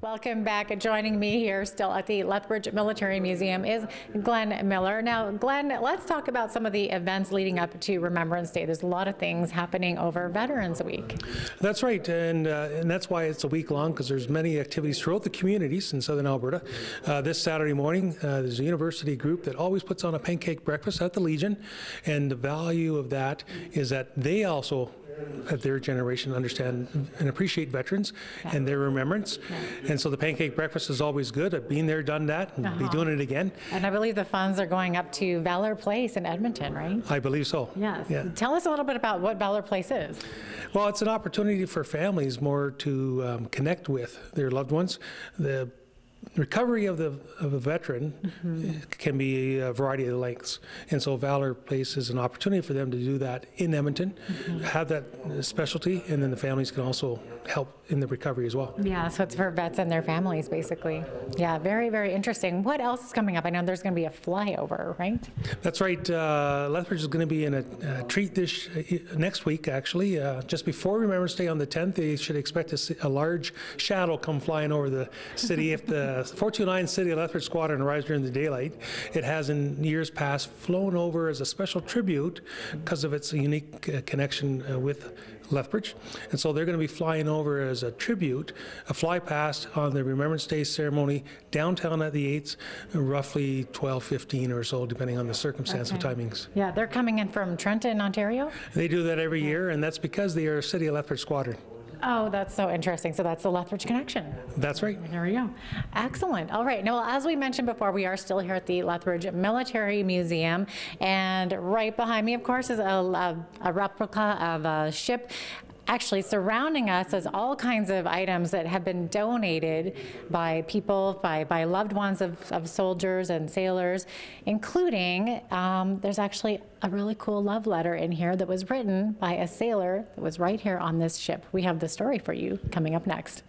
Welcome back. Joining me here still at the Lethbridge Military Museum is Glenn Miller. Now, Glenn, let's talk about some of the events leading up to Remembrance Day. There's a lot of things happening over Veterans Week. That's right, and uh, and that's why it's a week long because there's many activities throughout the communities in southern Alberta. Uh, this Saturday morning, uh, there's a university group that always puts on a pancake breakfast at the Legion, and the value of that is that they also at their generation understand and appreciate veterans and their remembrance. And so the pancake breakfast is always good. I've been there, done that, and be Uh-huh. doing it again. And I believe the funds are going up to Valor Place in Edmonton, right? I believe so. Yes. Yeah. Tell us a little bit about what Valor Place is. Well, it's an opportunity for families more to um, connect with their loved ones. The recovery of the of a veteran can be a variety of lengths, and so Valor Place is an opportunity for them to do that in Edmonton, have that specialty, and then the families can also help in the recovery as well. Yeah, so it's for vets and their families, basically. Yeah, very, very interesting. What else is coming up? I know there's going to be a flyover, right? That's right. Uh, Lethbridge is going to be in a, a treat this uh, next week, actually. Uh, just before Remembrance Day on the 10th, they should expect to see a large shadow come flying over the city. if the 429 City of Lethbridge Squadron arrives during the daylight, it has in years past flown over as a special tribute because of its unique uh, connection uh, with Lethbridge. And so they're going to be flying over as a tribute, a fly past on the Remembrance Day ceremony downtown at the 8th, roughly 12:15 or so, depending on the circumstance of timings. Yeah, they're coming in from Trenton, Ontario. They do that every year, and that's because they are a City of Lethbridge Squadron. Oh, that's so interesting. So that's the Lethbridge connection. That's right. There we go. Excellent. All right. Now, as we mentioned before, we are still here at the Lethbridge Military Museum. And right behind me, of course, is a, a, a replica of a ship. Actually, surrounding us is all kinds of items that have been donated by people, by, by loved ones of, of soldiers and sailors, including um, there's actually a really cool love letter in here that was written by a sailor that was right here on this ship. We have the story for you coming up next.